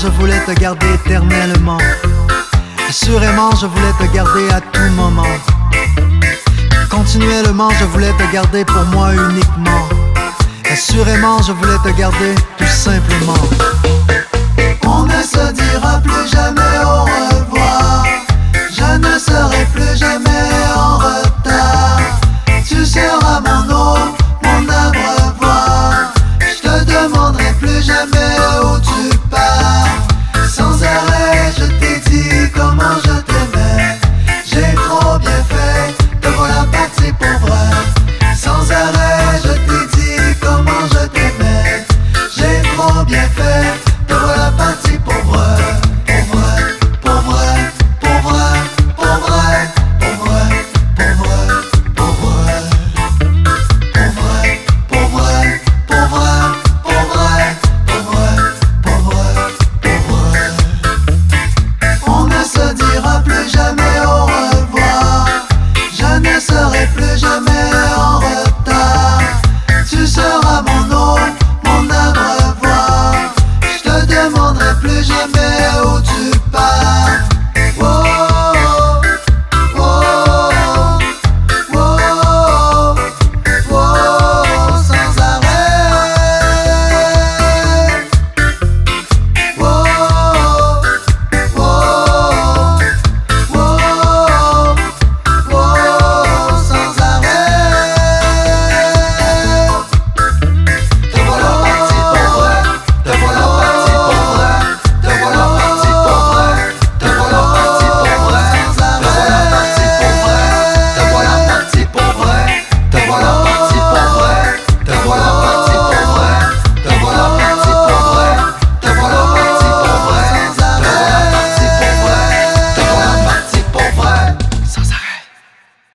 Je voulais te garder éternellement. Assurément, je voulais te garder à tout moment. Continuellement, je voulais te garder pour moi uniquement. Assurément, je voulais te garder tout simplement. On ne se dira plus jamais